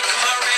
Murray.